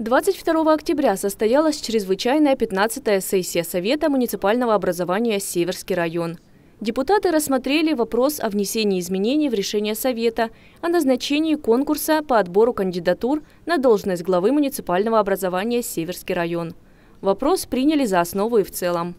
22 октября состоялась чрезвычайная 15-я сессия Совета муниципального образования «Северский район». Депутаты рассмотрели вопрос о внесении изменений в решение Совета о назначении конкурса по отбору кандидатур на должность главы муниципального образования «Северский район». Вопрос приняли за основу и в целом.